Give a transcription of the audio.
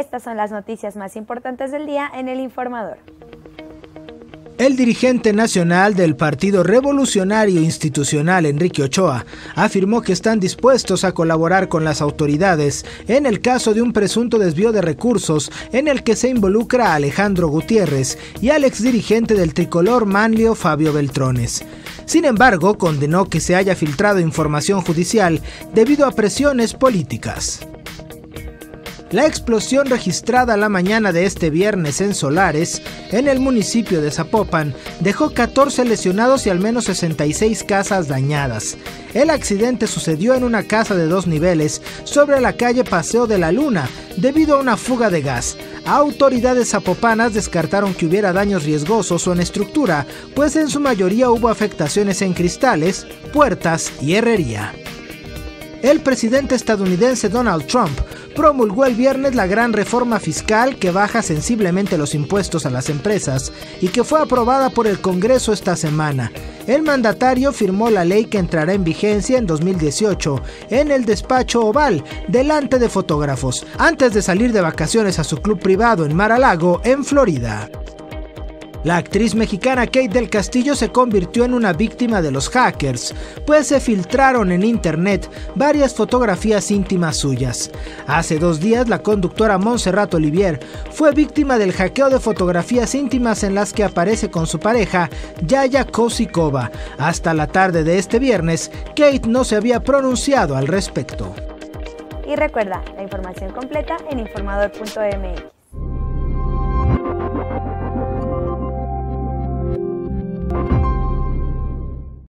estas son las noticias más importantes del día en el informador. El dirigente nacional del Partido Revolucionario Institucional, Enrique Ochoa, afirmó que están dispuestos a colaborar con las autoridades en el caso de un presunto desvío de recursos en el que se involucra a Alejandro Gutiérrez y al exdirigente del tricolor Manlio Fabio Beltrones. Sin embargo, condenó que se haya filtrado información judicial debido a presiones políticas. La explosión registrada la mañana de este viernes en Solares, en el municipio de Zapopan, dejó 14 lesionados y al menos 66 casas dañadas. El accidente sucedió en una casa de dos niveles sobre la calle Paseo de la Luna, debido a una fuga de gas. Autoridades zapopanas descartaron que hubiera daños riesgosos o en estructura, pues en su mayoría hubo afectaciones en cristales, puertas y herrería. El presidente estadounidense Donald Trump promulgó el viernes la gran reforma fiscal que baja sensiblemente los impuestos a las empresas y que fue aprobada por el Congreso esta semana. El mandatario firmó la ley que entrará en vigencia en 2018 en el despacho oval, delante de fotógrafos, antes de salir de vacaciones a su club privado en Mar-a-Lago, en Florida. La actriz mexicana Kate del Castillo se convirtió en una víctima de los hackers, pues se filtraron en internet varias fotografías íntimas suyas. Hace dos días la conductora Montserrat Olivier fue víctima del hackeo de fotografías íntimas en las que aparece con su pareja Yaya Kosikova. Hasta la tarde de este viernes, Kate no se había pronunciado al respecto. Y recuerda, la información completa en informador.mx.